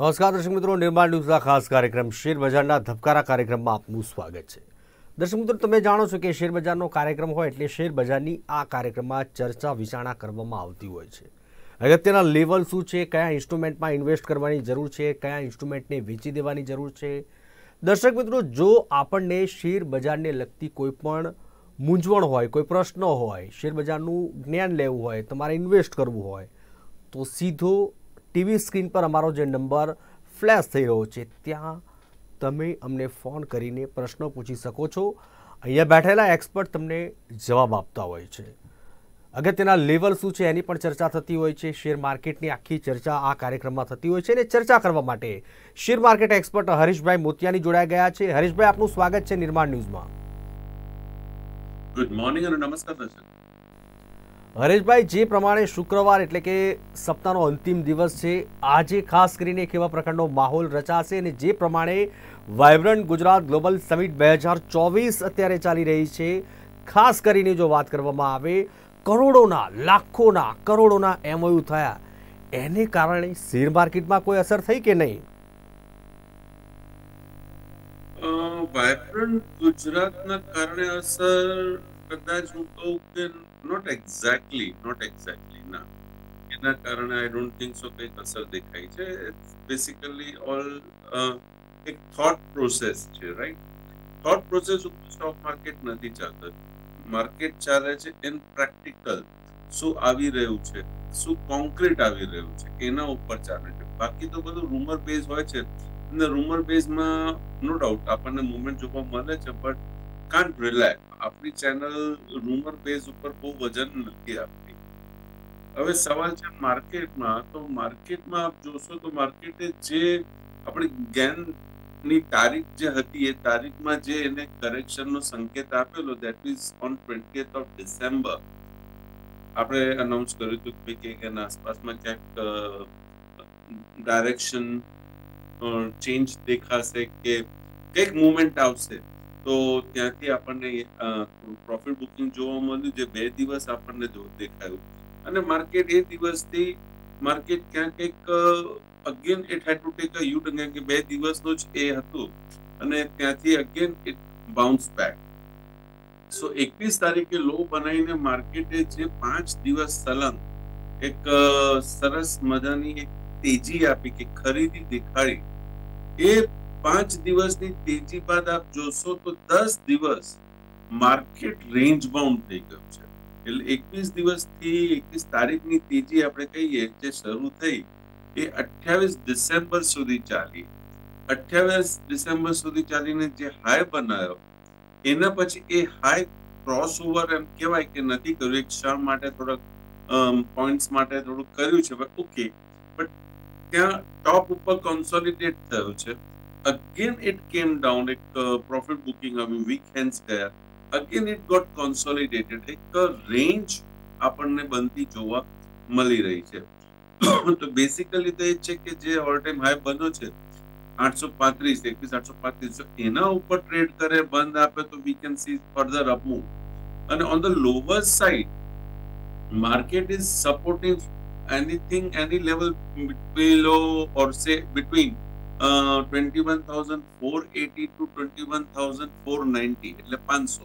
નમસ્કાર દર્શક મિત્રો, નિર્માણ ન્યૂઝના ખાસ કાર્યક્રમ શેર બજારના ધબકારા કાર્યક્રમમાં આપનું સ્વાગત છે. દર્શક મિત્રો, તમે જાણો છો કે શેરબજારનો કાર્યક્રમ હોય એટલે શેરબજારની આ કાર્યક્રમમાં ચર્ચા વિચારણા કરવામાં આવતી હોય છે. અગત્યના લેવલ શું છે, કયા ઇન્સ્ટ્રુમેન્ટમાં ઇન્વેસ્ટ કરવાની જરૂર છે, કયા ઇન્સ્ટ્રુમેન્ટને વેચી દેવાની જરૂર છે? દર્શક મિત્રો, જો આપણને શેર બજારને લગતી કોઈપણ મૂંઝવણ હોય, કોઈ પ્રશ્ન હોય શેર બજારનું જ્ઞાન લેવું હોય, તમારે ઇન્વેસ્ટ કરવું હોય, તો સીધો ટીવી સ્ક્રીન પર અમારો જે નંબર ફ્લેશ થઈ રહ્યો છે, ત્યાં તમે અમને ફોન કરીને પ્રશ્નો પૂછી શકો છો. અહીંયા બેઠેલા એક્સપર્ટ તમને જવાબ આપતા હોય છે. અગત્યના લેવલ શું છે એની પણ ચર્ચા થતી હોય છે. શેર માર્કેટની આખી ચર્ચા આ કાર્યક્રમમાં થતી હોય છે અને ચર્ચા કરવા માટે શેર માર્કેટ એક્સપર્ટ હરીશભાઈ મોતિયાની જોડાઈ ગયા છે. હરીશભાઈ, આપનું સ્વાગત છે નિર્માણ ન્યૂઝમાં. ગુડ મોર્નિંગ અને નમસ્કાર દર્શક. હરેશભાઈ, જે પ્રમાણે શુક્રવાર એટલે કે સપ્તાહનો અંતિમ દિવસ છે, આજે ખાસ કરીને કેવા પ્રકારનો માહોલ રચાશે અને જે પ્રમાણે વાયબ્રન્ટ ગુજરાત ગ્લોબલ સમિટ બે હજાર ચોવીસ અત્યારે ચાલી રહી છે, ખાસ કરીને જો વાત કરવામાં આવે, કરોડોના, લાખોના, કરોડોના એમઓયુ થયા, એને કારણે શેર માર્કેટમાં કોઈ અસર થઈ કે નહીં? વાયબ્રન્ટ ગુજરાતના કારણે અસર કદાચ હું કહું કે નોટ એક્ઝેક્ટલી નોટ એક્ઝેક્ટલી ના. એના કારણે આઈ ડોન્ટ થિંક સો કંઈક અસર દેખાય છે. બેસિકલી ઓલ એક થોટ પ્રોસેસ છે રાઈટ થોટ પ્રોસેસ ઉપર સ્ટોક માર્કેટ નથી ચાલતું. માર્કેટ ચાલે છે ઇન પ્રેક્ટિકલ શું આવી રહ્યું છે? શું કોન્ક્રીટ આવી રહ્યું છે? એના ઉપર ચાલે છે? બાકી તો બધું રૂમર બેઝ હોય છે. અને રૂમર બેઝમાં નો ડાઉટ આપણને મુવમેન્ટ જોવા મળે છે બટ કાન્ટ રિલાય આપણી ચેનલ રૂમર બેઝ ઉપર બહુ વજન નથી આપતી. હવે સવાલ છે માર્કેટમાં તો માર્કેટમાં આપ જોશો તો માર્કેટે જે આપણી ગેનની તારીખ જે હતી, એ તારીખમાં જે એને કરેક્શનનો સંકેત આપેલો that is on twentieth of December આપણે અનાઉન્સ કર્યું હતું કે એના આસપાસમાં ક્યાંક ડાયરેક્શન ચેન્જ દેખાશે કે કંઈક મુવમેન્ટ આવશે. તો ત્યાંથી આપણને પ્રોફિટ બુકિંગ જોવા મળ્યું, જે બે દિવસ આપણને જો દેખાયું. અને માર્કેટ એ દિવસથી માર્કેટ ક્યાંક એક again it had to take a U turn કે બે દિવસનો જ એ હતું. અને ત્યાંથી again it bounce back so એકવીસ તારીખે લો બનાવીને માર્કેટે જે પાંચ દિવસ સલંગ, એક સરસ મજાની એક તેજી આપી કે ખરીદી દેખાડી, એ પાંચ દિવસની તેજી બાદ આપ જોશો તો દસ દિવસ માર્કેટ રેન્જ બાઉન્ડ થઈ ગયું છે. એટલે એકવીસ દિવસથી એકવીસ તારીખની તેજી આપણે કહીએ જે શરૂ થઈ એ અઠ્યાવીસ ડિસેમ્બર સુધી ચાલી. અઠ્યાવીસ ડિસેમ્બર સુધી ચાલીને જે હાઈ બનાવ્યો એના પછી એ હાઈ ક્રોસ ઓવર એમ કહેવાય કે નથી કર્યું, એક ક્ષણ માટે થોડાક પોઈન્ટ્સ માટે થોડુંક કર્યું છે ઓકે બટ ત્યાં ટોપ ઉપર કોન્સોલિડેટ થયું છે. Again, it came down એક પ્રોફિટ બુકિંગ આવ્યું વીક હેન્ડ્સ ગયા again, it got consolidated. એક રેન્જ આપણને બનતી જોવા મળી રહી છે. તો બેસિકલી તો એ છે કે જે ઓલ ટાઈમ હાઈ બન્યો છે, આઠસો પાંત્રીસ, એકવીસ, આઠસો પાંત્રીસ એના ઉપર ટ્રેડ કરે, બંધ આપે, તો we can see further upmove અને on the lower side market is supporting anything any level below or say between. One thousand four ninety એટલે પાંચસો.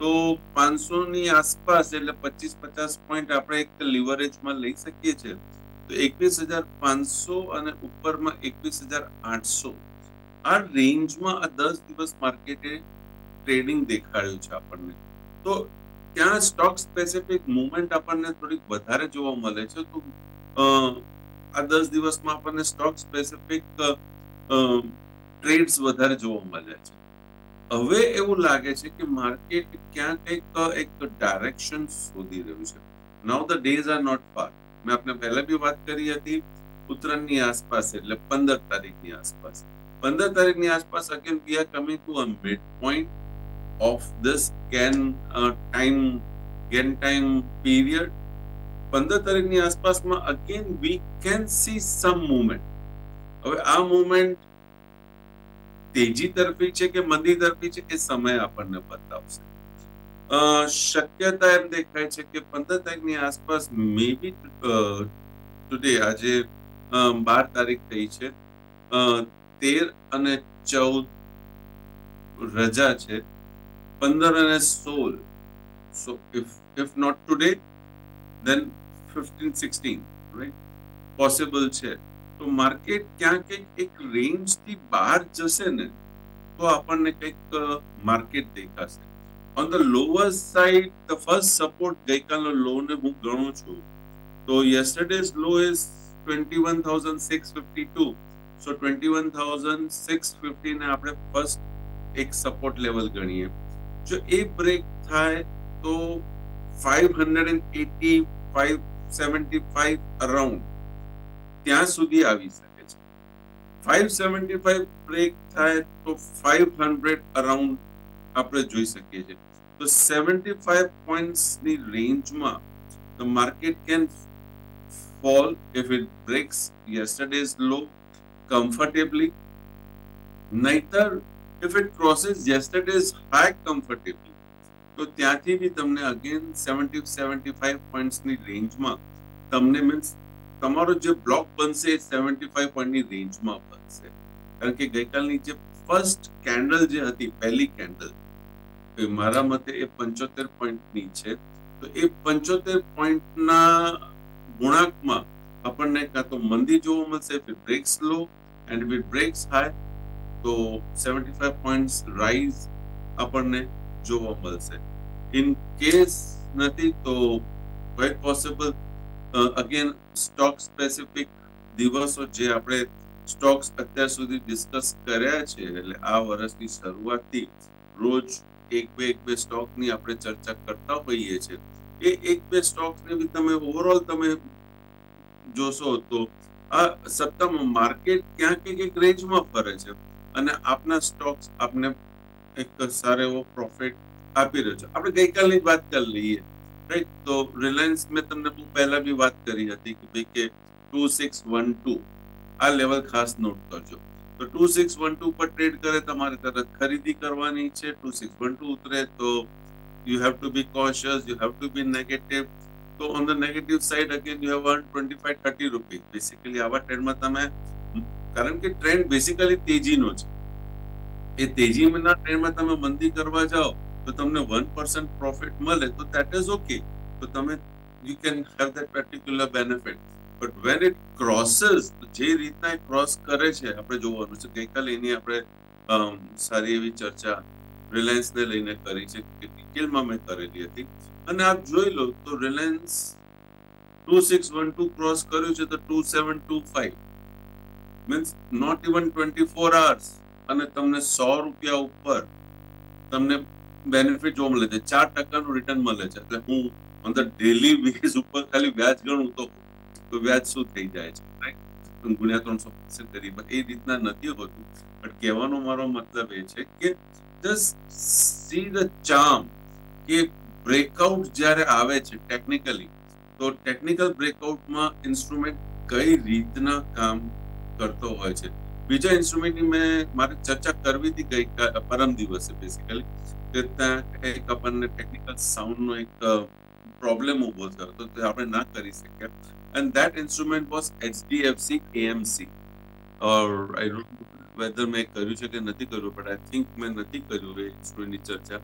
તો પાંચસો ની આસપાસ, એટલે પચીસ પચાસ પોઈન્ટ આપણે એક લિવરેજમાં લઈ શકીએ છીએ, તો એકવીસ હજાર પાંચસો અને ઉપરમાં એકવીસ હજાર આઠસો. આ રેન્જમાં આ દસ દિવસ માર્કેટે ટ્રેડિંગ દેખાડ્યું છે આપણને. તો ત્યાં સ્ટોક સ્પેસિફિક મુવમેન્ટ આપણને થોડીક વધારે જોવા મળે છે. તો આ દસ દિવસમાં આપણને સ્ટોક સ્પેસિફિક ટ્રેડ્સ વધારે જોવા મળે છે. હવે એવું લાગે છે કે માર્કેટ ક્યાં કંઈક એક ડાયરેક્શન શોધી રહ્યું છે. Now the days are not far મેં આપણે પહેલા બી વાત કરી હતી ઉત્તરાયણની આસપાસ એટલે પંદર તારીખની આસપાસ. પંદર તારીખની આસપાસ again we are coming to a mid point of this can time can time period પંદર તારીખની આસપાસમાં again we can see some movement હવે આ મુવમેન્ટ તેજી તરફી છે કે મંદી તરફી છે એ સમય આપણને બતાવશે. શક્યતા એમ દેખાય છે કે પંદર તારીખની આસપાસ મે બી ટુડે આજે બાર તારીખ થઈ છે. તેર અને ચૌદ રજા છે. પંદર અને સોળ. So if if not today then fifteen sixteen right possible છે. તો માર્કેટ ક્યાં કંઈક એક રેન્જથી બહાર જશે ને, તો આપણને કંઈક માર્કેટ દેખાશે. On the lower side the first support ગઈકાલનો low ને હું ગણું છું. તો yesterday's low is twenty one thousand six fifty two so twenty one thousand six fifty ને આપણે ફર્સ્ટ એક સપોર્ટ લેવલ ગણીએ. જો એ બ્રેક થાય, તો five hundred and eighty five seventy five around ત્યાં સુધી આવી શકે છે. ફાઈવ સેવન્ટી ફાઈવ બ્રેક થાય તો ફાઈવ હંડ્રેડ અરાઉન્ડ આપણે જોઈ શકીએ છીએ. તો સેવન્ટી ફાઈવ પોઈન્ટ્સની રેન્જમાં the market can fall if it breaks yesterday's low comfortably નહીતર if it crosses yesterday's high comfortably તો ત્યાંથી બી તમને અગેન સેવન્ટી સેવન્ટી ફાઈવ પોઈન્ટ્સની રેન્જમાં તમને મીન્સ તમારો જે બ્લોક બનશે એ સેવન્ટી ફાઈવ પોઈન્ટની રેન્જમાં બનશે. કારણ કે ગઈકાલની જે ફર્સ્ટ કેન્ડલ જે હતી, પહેલી કેન્ડલ મારા મતે એ પંચોતેર પોઈન્ટની છે. તો એ પંચોતેર પોઈન્ટના ગુણાંકમાં આપણને કાં તો મંદી જોવા મળશે if breaks low and if breaks high તો સેવન્ટી ફાઈવ પોઈન્ટ્સ રાઇઝ આપણને જોવા મળશે. ઇન કેસ નથી, તો wait possible again stock specific દિવસો જે આપણે સ્ટોક્સ અત્યાર સુધી ડિસ્કસ કર્યા છે, એટલે આ વર્ષની શરૂઆતથી રોજ એક બે એક બે સ્ટોકની આપણે ચર્ચા કરતા હોઈએ છીએ. એ એક બે સ્ટોક્સને બી તમે ઓવરઓલ તમે જોશો તો આ સપ્તાહમાં માર્કેટ ક્યાંક એક રેન્જમાં ફરે છે અને આપના સ્ટોક્સ આપને એક સારો એવો પ્રોફિટ આપી રહ્યો છે. આપણે ગઈકાલની જ વાત કરી લઈએ. રાઈટ તો રિલાયન્સ મેં તમને બહુ પહેલા બી વાત કરી હતી કે ભાઈ કે ટુ સિક્સ વન ટુ આ લેવલ ખાસ નોટ કરજો. તો ટુ સિક્સ વન ટુ પર ટ્રેડ કરે, તમારે તરત ખરીદી કરવાની છે. ટુ સિક્સ વન ટુ ઉતરે તો you have to be cautious you have to be negative તો on the negative side again you have earn twenty five thirty rupees basically આવા ટ્રેન્ડમાં તમે, કારણ કે ટ્રેન્ડ બેસિકલી તેજીનો છે. એ તેજીના ટ્રેન્ડમાં તમે મંદી કરવા જાઓ તો તમને વન પર્સન્ટ પ્રોફિટ મળે, તો દેટ ઇઝ ઓકે તો તમે you can have that particular benefit but when it crosses જે રીતના એ ક્રોસ કરે છે, આપણે જોવાનું છે, ગઈકાલે એની આપણે સારી એવી ચર્ચા રિલાયન્સ ને લઈને કરી છે, કે ડિટેલમાં મેં કરેલી હતી. અને આપ જોઈ લો, તો Reliance two six one two cross કર્યું છે, તો two seven two five means not even twenty four hours અને તમને સો રૂપિયા ઉપર, તમને બેનિફિટ જોવા મળે છે. ચાર ટકાનું રિટર્ન મળે છે. એટલે હું ઓન ડેલી બેઝ ઉપર ખાલી વ્યાજ ગણું તો તો વ્યાજ શું થઈ જાય છે? રાઈટ ગુણ્યા ત્રણસો કરી. એ રીતના નથી હોતું. પણ કહેવાનો મારો મતલબ એ છે કે જસ્ટ સી ધ ચાર્મ કે બ્રેકઆઉટ જ્યારે આવે છે ટેકનિકલી તો ટેકનિકલ બ્રેકઆઉટમાં ઇન્સ્ટ્રુમેન્ટ કઈ રીતના કામ કરતો હોય છે? બીજા ઇન્સ્ટ્રુમેન્ટની મેં મારે ચર્ચા કરવી હતી ગઈ પરમ દિવસે બેસિકલી ત્યાં એક આપણને ટેકનિકલ સાઉન્ડનો એક પ્રોબ્લેમ ઊભો થયો. તો તે આપણે ના કરી શક્યા and that instrument was HDFC AMC or I don't whether મેં કર્યું છે કે નથી કર્યું બટ આઈ થિંક મેં નથી કર્યું એ ઇન્સ્ટ્રુમેન્ટની ચર્ચા.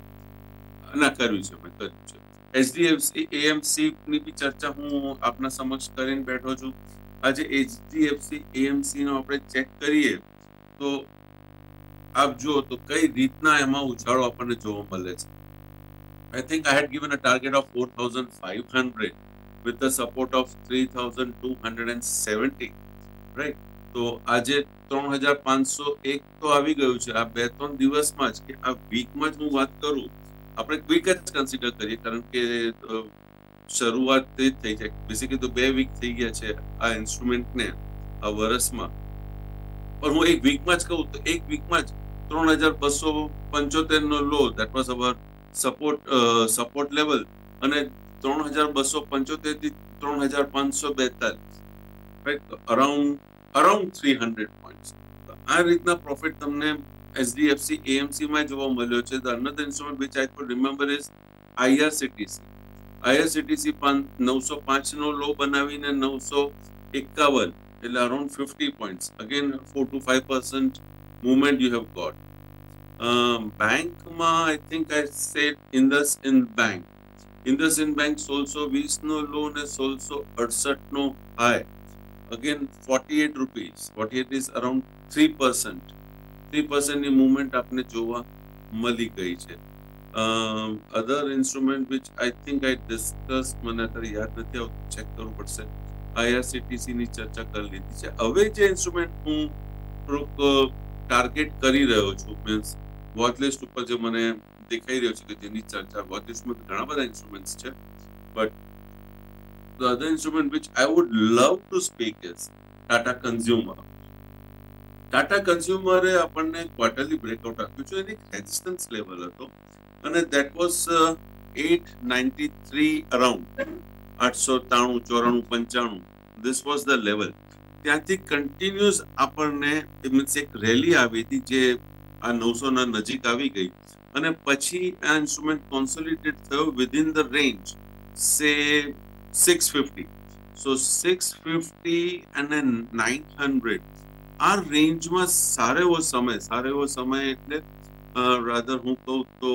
ના, કર્યું છે મેં, કર્યું છે. એચડીએફસી એએમસી ની બી ચર્ચા હું આપના સમક્ષ કરીને બેઠો છું. આજે એચડીએફસી એએમસી નો આપણે ચેક કરીએ, તો આપ જુઓ તો કઈ રીતના એમાં ઉછાળો આપણને જોવા મળે છે. I think I had given a target of four thousand five hundred with the support of three thousand two hundred and seventy right તો આજે ત્રણ હજાર પાંચસો એક તો આવી ગયું છે. આ બે ત્રણ દિવસમાં જ કે આ વીકમાં જ હું વાત કરું, આપણે ક્વિક જ કન્સિડર કરીએ, કારણ કે શરૂઆત જ થઈ છે. બેસિકલી તો બે વીક થઈ ગયા છે આ ઇન્સ્ટ્રુમેન્ટને આ વર્ષમાં. પણ હું એક વીકમાં જ કહું તો એક વીકમાં જ ત્રણ હજાર બસો પંચોતેર નો low that was our support support level અને ત્રણ હજાર બસો પંચોતેરથી ત્રણ હજાર પાંચસો બેતાલીસ. Right around around three hundred point આ રીતના પ્રોફિટ તમને એચડીએફસી AMC માં જોવા મળ્યો છે. the another instrument which I could remember IRCTC IRCTC નવસો 905 નો લો બનાવીને 951 એટલે around fifty points again four two 5% moment movement you have got. I bankમાં I think I said IndusInd Bank. In Bank સોળસો વીસનો લો ને સોળસો અડસઠનો high again forty eight rupees forty eight is around three percent three પર્સન્ટની movement આપને જોવા મળી ગઈ છે other instrument which I think I discuss મને અત્યારે યાદ નથી આવતું ચેક કરવું પડશે આઈઆરસીટીસીની ચર્ચા કરી લીધી છે હવે જે ઇન્સ્ટ્રુમેન્ટ હું થોડુંક ટાર્ગેટ કરી રહ્યો છું મીન્સ વોચલિસ્ટ ઉપર જે મને દેખાઈ રહ્યો છે કે જેની ચર્ચા વોચલિસ્ટમાં ઘણા બધા ઇન્સ્ટ્રુમેન્ટ્સ છે but the other instrument which I would love to speak is Tata consumer Tata કન્ઝ્યુમરે આપણને ક્વાર્ટરલી બ્રેકઆઉટ આપ્યું છે, એની રેઝિસ્ટન્સ લેવલ હતો, અને that was at ninety three around આઠસો ત્રાણું, ચોરાણું, પંચાણું ધીસ વોઝ ધ લેવલ ત્યાંથી કન્ટિન્યુઅસ આપણને મીન્સ એક રેલી આવી હતી જે આ નવસો ના નજીક આવી ગઈ. અને પછી આ ઇન્સ્ટ્રુમેન્ટ કોન્સોલિડેટ થયો within the range say six fifty so six fifty અને નાઇન હંડ્રેડ આ રેન્જમાં સારો એવો સમય, સારો એવો સમય એટલે રાધર હું કહું તો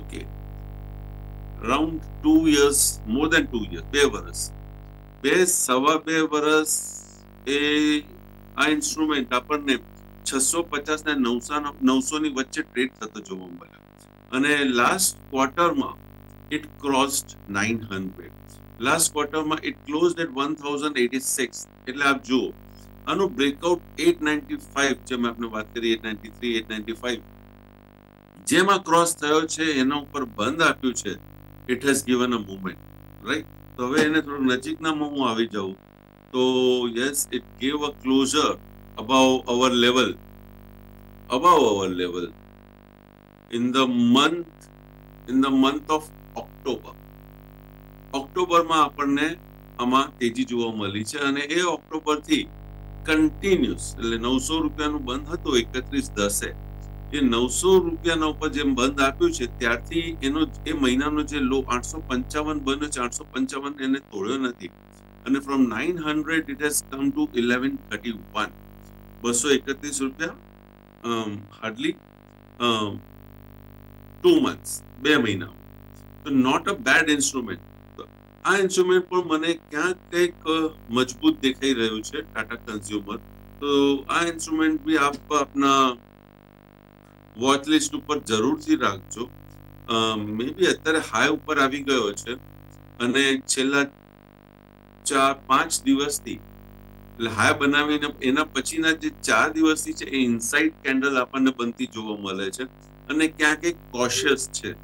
okay. Round two years more than two years બે વર્ષ બે, સવા બે વર્ષ એ આ ઇન્સ્ટ્રુમેન્ટ આપણને છસો પચાસ ને નવસો ની વચ્ચે ટ્રેડ થતો જોવા મળ્યો. અને લાસ્ટ ક્વાર્ટરમાં it crossed nine hundred last ક્વાર્ટરમાં it close at one thousand eighty six એટલે આપ જુઓ, આનું બ્રેકઆઉટ એટ નાઇન્ટી ફાઈવ જેમ આપણે વાત કરી at ninety three at ninety five જેમાં ક્રોસ થયો છે, એના ઉપર બંધ આપ્યું છે it has given a moment right તો હવે એને થોડું નજીકનામાં હું આવી જાઉં. તો yes it gave a closure about our level about our level in the month in the month of October ઓક્ટોબરમાં આપણને આમાં તેજી જોવા મળી છે અને એ ઓક્ટોબરથી કન્ટિન્યુઅસ એટલે નવસો રૂપિયાનું બંધ હતું એકત્રીસ દસે. એ નવસો રૂપિયાના ઉપર જેમ બંધ આપ્યું છે, ત્યારથી એનો એ મહિનાનો જે લો આઠસો પંચાવન બન્યો છે, આઠસો પંચાવન એને તોડ્યો નથી. અને from nine hundred it has come to eleven thirty one બસો એકત્રીસ રૂપિયા હાર્ડલી ટુ મંથ્સ બે મહિના તો નોટ અ બેડ ઇન્સ્ટ્રુમેન્ટ આ ઇન્સ્ટ્રુમેન્ટ પણ મને ક્યાંક કંઈક મજબૂત દેખાઈ રહ્યું છે ટાટા કન્ઝ્યુમર તો આ ઇન્સ્ટ્રુમેન્ટ બી આપ, આપના વોચ લિસ્ટ ઉપર જરૂરથી રાખજો. મે બી અત્યારે હાઈ ઉપર આવી ગયો છે અને છેલ્લા ચાર, પાંચ દિવસથી, એટલે હાઈ બનાવીને એના પછીના જે ચાર દિવસથી છે એ ઇનસાઇડ કેન્ડલ આપણને બનતી જોવા મળે છે અને ક્યાંક એક કોશિયસ છે.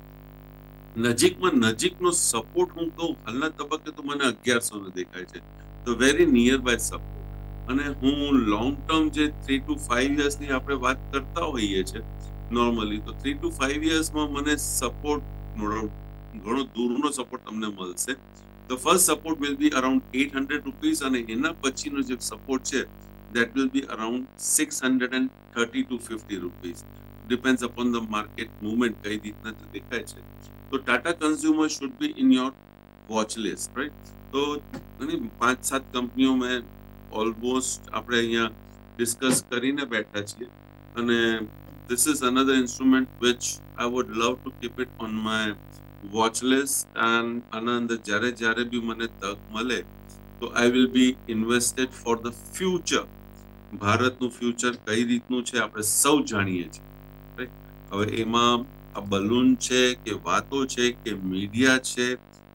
નજીકમાં નજીકનો સપોર્ટ હું કહું, હાલના તબક્કે તો મને અગિયારસો નો દેખાય છે. તો વેરી નિયર બાય સપોર્ટ અને હું લોંગ ટર્મ જે થ્રી ટુ ફાઈવ યર્સની આપણે વાત કરતા હોઈએ છીએ નોર્મલી તો થ્રી ટુ ફાઈવ યર્સમાં મને સપોર્ટ ઘણો દૂરનો સપોર્ટ તમને મળશે. The first support will be around eight hundred rupees અને એના પછીનો જે સપોર્ટ છે that will be around six hundred and thirty two fifty rupees depend upon the market movement કઈ રીતના દેખાય છે. તો Tata consumer should be in your watch list right તો પાંચ સાત કંપનીઓ મેં ઓલમોસ્ટ આપણે અહીંયા ડિસ્કસ કરીને બેઠા છીએ. અને this is another instrument which I would love to keep it on my watch list. And આના અંદર જ્યારે જ્યારે બી મને તક મળે તો I will be invested for the future ભારતનું ફ્યુચર કઈ રીતનું છે આપણે સૌ જાણીએ છીએ હવે એમાં આ બલૂન છે કે વાતો છે કે મીડિયા છે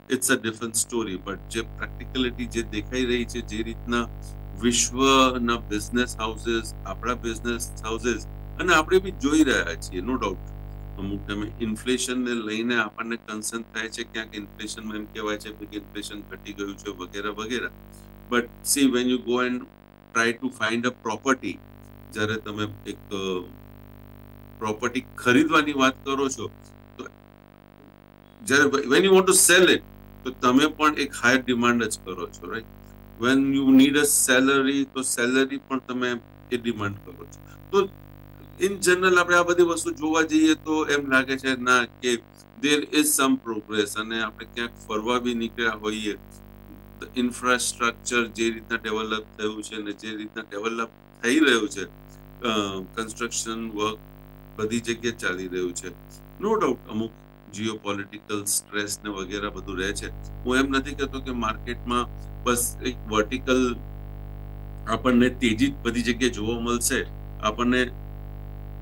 it's a different story but જે પ્રેક્ટિકલિટી જે દેખાઈ રહી છે જે રીતના વિશ્વના બિઝનેસ હાઉસીસ આપણા બિઝનેસ હાઉસીસ અને આપણે બી જોઈ રહ્યા છીએ નો ડાઉટ અમુક ટાઈમે ઇન્ફ્લેશનને લઈને આપણને કન્સર્ન થાય છે, ક્યાંક ઇન્ફ્લેશનમાં એમ કહેવાય છે કે ઇન્ફ્લેશન ઘટી ગયું છે, વગેરે વગેરે. But see when you go and try to find a property જ્યારે તમે એક પ્રોપર્ટી ખરીદવાની વાત કરો છો, તો જ્યારે when you want to sell it તો તમે પણ એક હાયર ડિમાન્ડ જ કરો છો right when you need a salary તો સેલરી પણ તમે એ ડિમાન્ડ કરો છો. તો ઇન જનરલ આપણે આ બધી વસ્તુ જોવા જઈએ તો એમ લાગે છે, ના, કે દેર ઇઝ સમ પ્રોગ્રેસ અને આપણે ક્યાંક ફરવા બી નીકળ્યા હોઈએ ઇન્ફ્રાસ્ટ્રક્ચર જે રીતના ડેવલપ થયું છે ને જે રીતના ડેવલપ થઈ રહ્યું છે કન્સ્ટ્રક્શન વર્ક બધી જગ્યાએ ચાલી રહ્યું છે. નો ડાઉટ અમુક જીઓ પોલિટિકલ સ્ટ્રેસ ને વગેરે બધું રહે છે. હું એમ નથી કહેતો કે માર્કેટમાં બસ એક વર્ટિકલ આપણને તેજી બધી જગ્યાએ જોવા મળશે, આપણને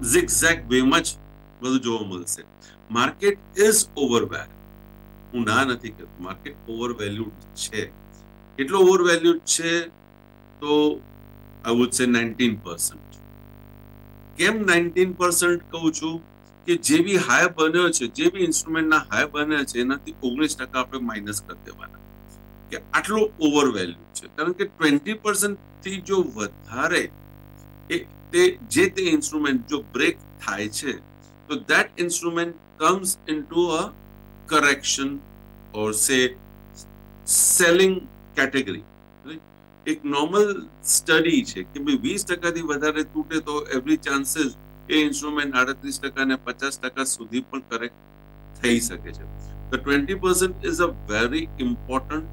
ઝિગઝેગ વેમાં જ બધું જોવા મળશે. માર્કેટ ઇઝ ઓવરવેલ્યુ હું ના નથી કહેતો માર્કેટ ઓવરવેલ્યુડ છે. કેટલો ઓવરવેલ્યુડ છે? તો I would say nineteen percent કેમ નાઇન્ટીન પર્સન્ટ કહું છું? કે જે બી હાય બન્યો છે, જે બી ઇન્સ્ટ્રુમેન્ટના હાય બન્યા છે, એનાથી ઓગણીસ ટકા આપણે માઇનસ કરી દેવાના. કે આટલો ઓવર વેલ્યુ છે. કારણ કે ટ્વેન્ટી પર્સન્ટથી જો વધારે, એ તે જે તે ઇન્સ્ટ્રુમેન્ટ જો બ્રેક થાય છે, તો that instrument comes into a correction or say selling category એક નોર્મલ સ્ટડી છે કે ભાઈ વીસ ટકાથી વધારે તૂટે તો એવરી ચાન્સીસ એ ઇન્સ્ટ્રુમેન્ટ આડત્રીસ ટકા ને પચાસ ટકા સુધી પણ કરેક્ટ થઈ શકે છે. તો twenty percent is a very important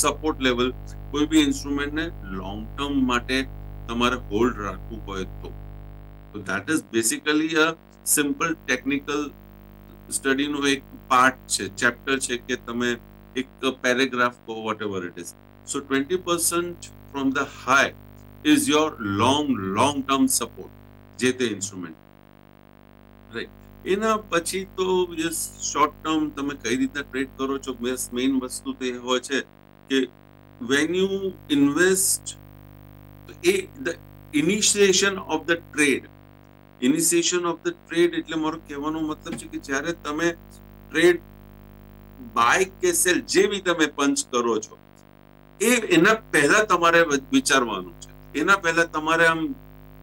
support level કોઈ બી ઇન્સ્ટ્રુમેન્ટને લોંગ ટર્મ માટે તમારે હોલ્ડ રાખવું હોય તો. તો that is basically a simple technical સ્ટડીનો એક પાર્ટ છે ચેપ્ટર છે કે તમે એક પેરેગ્રાફ કહો whatever it is so twenty percent from the high is your long long term support જે તે ઇન્સ્ટ્રુમેન્ટ રાઈટ એના પછી તો શોર્ટ ટર્મ તમે કઈ રીતના ટ્રેડ કરો છો મેઇન વસ્તુ તો હોય છે કે when you invest a the initiation of the trade initiation of the trade એટલે મારો કહેવાનો મતલબ છે કે જ્યારે તમે ટ્રેડ બાય કે સેલ જે બી તમે પંચ કરો છો, એ એના પહેલા તમારે વિચારવાનું છે. એના પહેલા તમારે આમ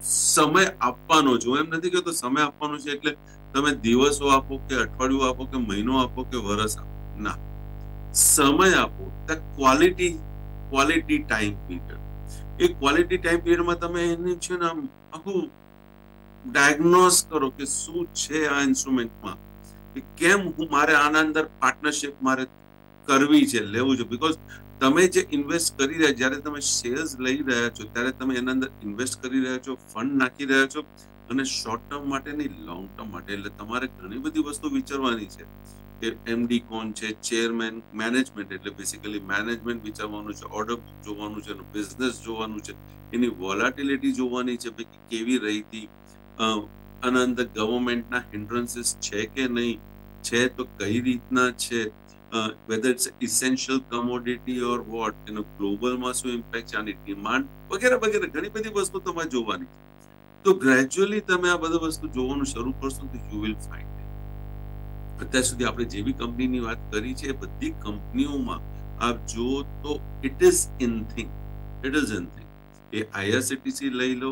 સમય આપવાનો છે. હું એમ નથી કહેતો સમય આપવાનો છે એટલે તમે દિવસો આપો કે અઠવાડિયું આપો કે મહિનો આપો કે વર્ષ આપો. ના. સમય આપો. ક્વોલિટી ક્વોલિટી ટાઈમ પીરિયડ એ ક્વોલિટી ટાઈમ પીરિયડમાં તમે એની છે ને આમ આખું ડાયગ્નોસ કરો કે શું છે આ ઇન્સ્ટ્રુમેન્ટમાં કે કેમ હું મારે આના અંદર પાર્ટનરશિપ મારે કરવી છે, લેવું છે? બીકોઝ તમે જે ઇન્વેસ્ટ કરી રહ્યા, જ્યારે તમે શેર્સ લઈ રહ્યા છો, ત્યારે તમે એના અંદર ઇન્વેસ્ટ કરી રહ્યા છો ફંડ નાખી રહ્યા છો અને શોર્ટ ટર્મ માટે નહીં લોંગ ટર્મ માટે. એટલે તમારે ઘણી બધી વસ્તુ વિચારવાની છે. કે એમડી કોણ છે? ચેરમેન મેનેજમેન્ટ એટલે બેસિકલી મેનેજમેન્ટ વિચારવાનું છે ઓર્ડર જોવાનું છે બિઝનેસ જોવાનું છે. એની વોલાટિલિટી જોવાની છે કે કેવી રહી હતી? આના અંદર ગવર્મેન્ટના હિન્ડ્રન્સીસ છે કે નહીં? છે તો કઈ રીતના છે? Whether it's essential commodity or what એનો ગ્લોબલમાં શું ઇમ્પેક્ટ છે? આની ડિમાન્ડ વગેરે વગેરે, ઘણી બધી વસ્તુ તમારે જોવાની તો ગ્રેજ્યુઅલી તમે આ બધી વસ્તુ જોવાનું શરૂ કરશો તો યુ વિલ ફાઇન્ડ અત્યાર સુધી આપણે જે બી કંપનીની વાત કરી છે, બધી કંપનીઓમાં આપ જુઓ તો it is in thing it is in thing A IRCTC લઈ લો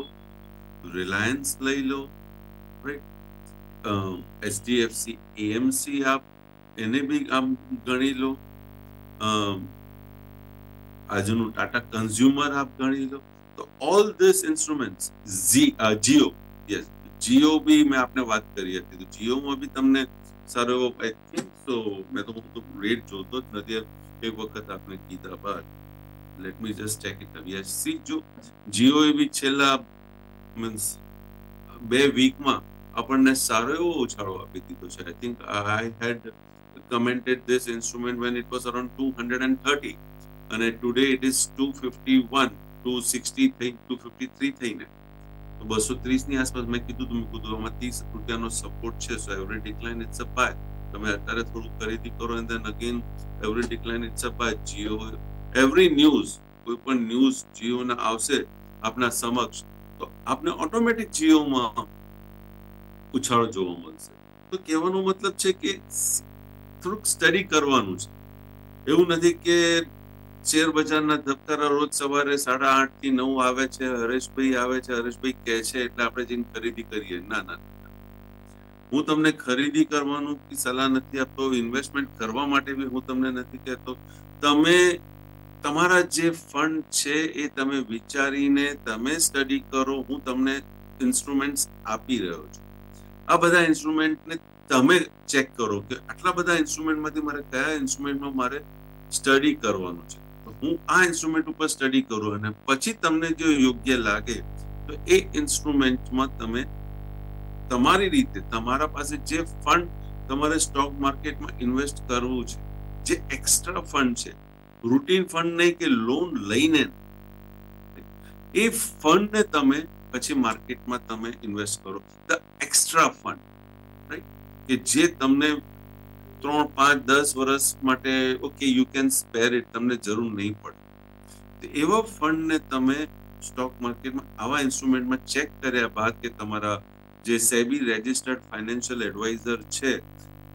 રિલાયન્સ લઈ લો રાઈટ એચડીએફસી એએમસી આપ એને બી આમ ગણી લો. આજનું ટાટા કન્ઝ્યુમર આપ ગણી લો. તો all this instruments Jio yes Jio બી મેં આપને વાત કરી હતી. તો જીઓમાં બી તમને સારો એવો થિંક સો મેં તો તો રેટ જોતો જ નથી. એક વખત આપણે કીધા બાદ let me just check it yes see જો જીઓ એ છેલ્લા મીન્સ બે વીકમાં આપણને સારો એવો ઉછાળો આપી દીધો છે. I think I had commented this instrument when it was around two hundred and thirty અને today it is two fifty one two sixty થઈ 253 થઈને. તો બસો ત્રીસની આસપાસ મેં કીધું તમે કીધું, આમાં ત્રીસ રૂપિયાનો સપોર્ટ છે so every decline it's a buy તમે અત્યારે થોડું ખરીદી કરો and then again every decline it's a buy Jio every news કોઈ પણ ન્યૂઝ જીઓના આવશે આપના સમક્ષ, તો આપને ઓટોમેટિક જીઓમાં ઉછાળો જોવા મળશે. તો કહેવાનો મતલબ છે કે થોડુંક સ્ટડી કરવાનું છે. એવું નથી કે શેર બજારના ધબકારા રોજ સવારે સાડા આઠથી નવ આવે છે. હરેશભાઈ આવે છે. હરેશભાઈ કહે છે, એટલે આપણે જઈને ખરીદી કરીએ. ના ના હું તમને ખરીદી કરવાનું સલાહ નથી આપતો. ઇન્વેસ્ટમેન્ટ કરવા માટે બી હું તમને નથી કહેતો. તમે તમારા જે ફંડ છે એ તમે વિચારીને તમે સ્ટડી કરો. હું તમને ઇન્સ્ટ્રુમેન્ટ્સ આપી રહ્યો છું. આ બધા ઇન્સ્ટ્રુમેન્ટને તમે ચેક કરો કે આટલા બધા ઇન્સ્ટ્રુમેન્ટમાંથી મારે કયા ઇન્સ્ટ્રુમેન્ટમાં મારે સ્ટડી કરવાનું છે. હું આ ઇન્સ્ટ્રુમેન્ટ ઉપર સ્ટડી કરું અને પછી તમને જો યોગ્ય લાગે, તો એ ઇન્સ્ટ્રુમેન્ટમાં તમે તમારી રીતે, તમારા પાસે જે ફંડ તમારે સ્ટોક માર્કેટમાં ઇન્વેસ્ટ કરવું છે, જે એક્સ્ટ્રા ફંડ છે રૂટીન ફંડ નહીં કે લોન લઈને, એ ફંડને તમે પછી માર્કેટમાં તમે ઇન્વેસ્ટ કરો. ધ એક્સ્ટ્રા ફંડ રાઈટ કે જે તમને ત્રણ, પાંચ, દસ વર્ષ માટે okay you can spare it તમને જરૂર નહીં પડે. તો એવા ફંડને તમે સ્ટોક માર્કેટમાં આવા ઇન્સ્ટ્રુમેન્ટમાં ચેક કર્યા બાદ કે તમારા જે સેબી રેજિસ્ટર્ડ ફાઇનાન્શિયલ એડવાઇઝર છે,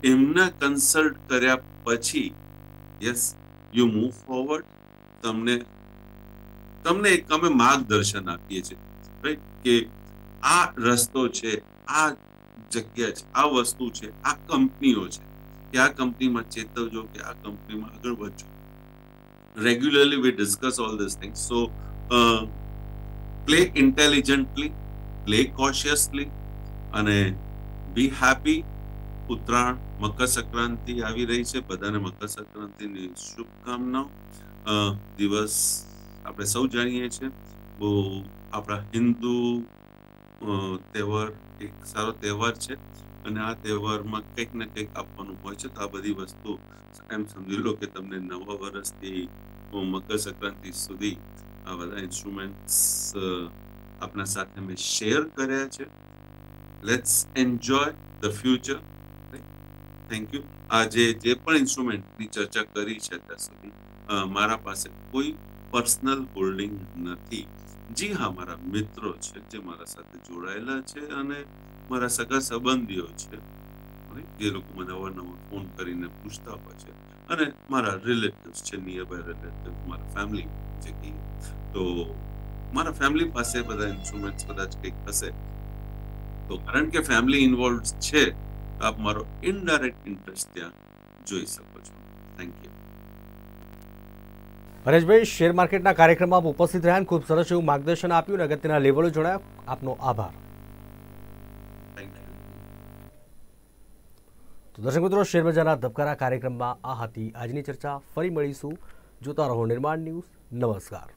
એમના કન્સલ્ટ કર્યા પછી યસ યુ મૂવ ફોરવર્ડ તમને તમને એક અમે માર્ગદર્શન આપીએ છીએ. રાઈટ કે આ રસ્તો છે, આ જગ્યા છે, આ વસ્તુ છે, આ કંપનીઓ છે. કે આ કંપનીમાં ચેતવજો કે આ કંપનીમાં આગળ વધજો regularly we discuss all this things so play intelligently play cautiously અને બી હેપી ઉત્તરાયણ, મકર સંક્રાંતિ આવી રહી છે. બધાને મકર સંક્રાંતિની શુભકામનાઓ. દિવસ આપણે સૌ જાણીએ છીએ. બહુ આપણા હિન્દુ તહેવાર, એક સારો તહેવાર છે. અને આ તહેવારમાં કંઈક ને કંઈક આપવાનું હોય છે. તો આ બધી વસ્તુ એમ સમજી લો કે તમને નવા વર્ષથી મકર સંક્રાંતિ સુધી આ બધા ઇન્સ્ટ્રુમેન્ટ્સ આપણા સાથે મેં શેર કર્યા છે. Let's enjoy the future thank you આજે જે પણ ઇન્સ્ટ્રુમેન્ટની ચર્ચા કરી છે ત્યાં સુધી મારા પાસે કોઈ પર્સનલ હોલ્ડિંગ નથી. જી હા, મારા મિત્રો છે જે મારા સાથે જોડાયેલા છે અને મારા સગા સંબંધીઓ છે જે લોકો મને અવારનવાર ફોન કરીને પૂછતા હોય છે અને મારા રિલેટિવ્સ છે નિયર બાય રિલેટિવ મારા ફેમિલી જે કહીએ તો મારા ફેમિલી પાસે બધા ઇન્સ્ટ્રુમેન્ટ્સ કદાચ કંઈક હશે. તો કારણ કે ફેમિલી ઇન્વોલ્વ છે, તો આપ મારો ઇનડાયરેક્ટ ઇન્ટરેસ્ટ ત્યાં જોઈ શકો છો. થેન્ક યુ હરેશભાઈ શેર માર્કેટના કાર્યક્રમમાં ઉપસ્થિત રહ્યા ખૂબ સરસ એવું માર્ગદર્શન આપ્યું અને અગત્યના લેવલો જણાવ્યા આપનો આભાર. તો દર્શક મિત્રો, શેરબજારના ધબકારા કાર્યક્રમમાં આ હતી આજની ચર્ચા. ફરી મળીશું. જોતા રહો નિર્માણ ન્યૂઝ. નમસ્કાર.